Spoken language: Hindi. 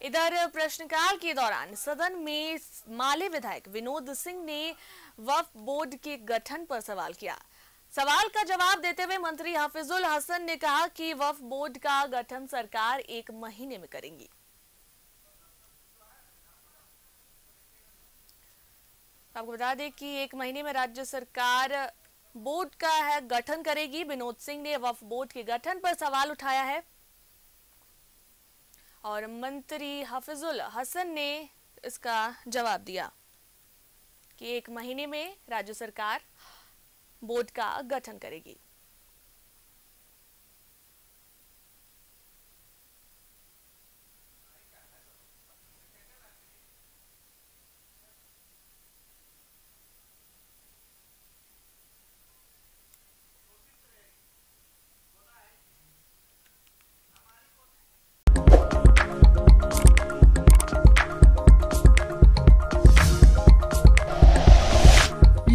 इधर प्रश्नकाल के दौरान सदन में माले विधायक विनोद सिंह ने वफ बोर्ड के गठन पर सवाल किया। सवाल का जवाब देते हुए मंत्री हाफिजुल हसन ने कहा कि वफ बोर्ड का गठन सरकार एक महीने में करेंगी। आपको बता दें कि एक महीने में राज्य सरकार बोर्ड का है, गठन करेगी। विनोद सिंह ने वफ बोर्ड के गठन पर सवाल उठाया है। और मंत्री हफिजुल हसन ने इसका जवाब दिया कि एक महीने में राज्य सरकार बोर्ड का गठन करेगी।